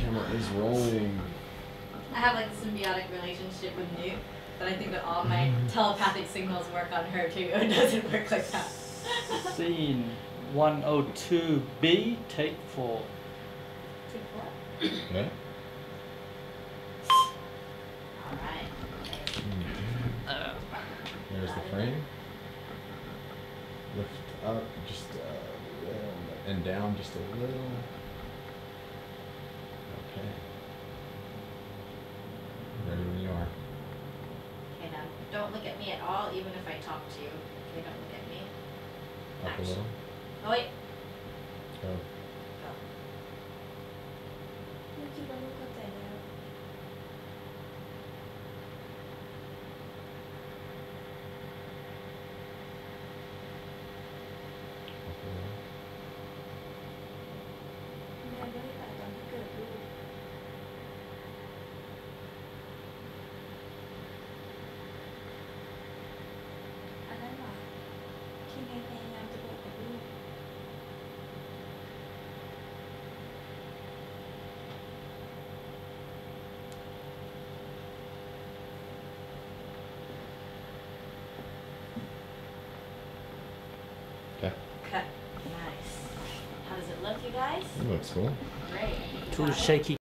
camera is rolling. I have like a symbiotic relationship with Newt, but I think that all my telepathic signals work on her too. It doesn't work like that. Scene 102B, take four. Take four? Yeah. Alright. Uh, There's the frame. Lift up just a little and down just a little. Okay. Ready when you are. Okay, now don't look at me at all, even if I talk to you. They don't look at me. Up a Action. little. Oh wait. Go. Go. เมื่ Okay. Cut. Nice. How does it look, you guys? That looks cool. Great. two shaky